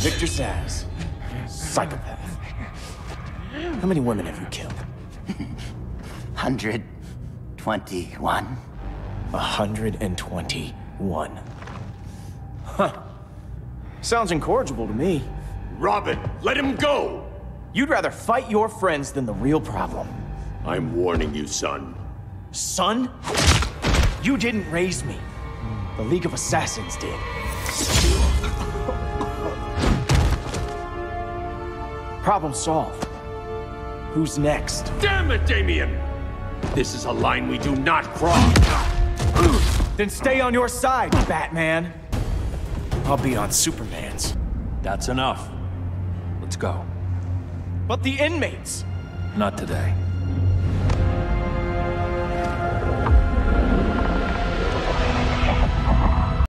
Victor Zsasz. Psychopath. How many women have you killed? 121. 121. Huh. Sounds incorrigible to me. Robin, let him go! You'd rather fight your friends than the real problem. I'm warning you, son. Son? You didn't raise me. The League of Assassins did. Problem solved. Who's next? Damn it, Damian! This is a line we do not cross. Then stay on your side, Batman. I'll be on Superman's. That's enough. Let's go. But the inmates! Not today.